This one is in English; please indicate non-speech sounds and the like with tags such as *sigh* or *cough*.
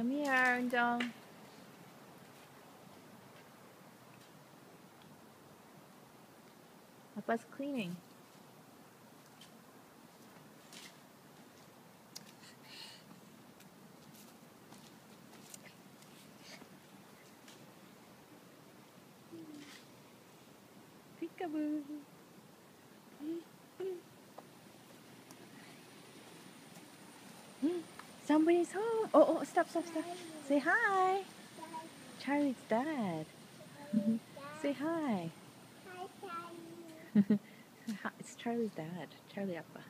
Come here, Arundel. Papa's cleaning. Peekaboo. Somebody's home. Oh, oh, stop, stop, stop. Say hi. Charlie's dad. Mm-hmm. Say hi. *laughs* Hi it's Charlie's dad. Charlie Appa.